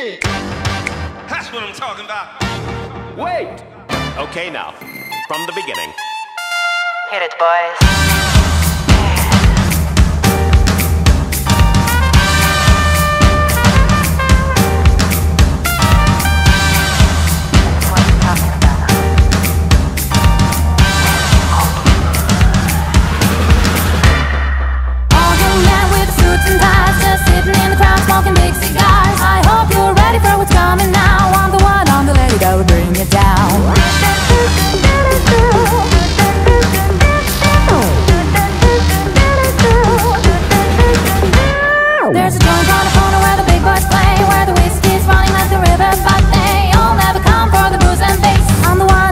shit. That's what I'm talking about. Wait! Okay, now, from the beginning. Hit it, boys. There's a drunk on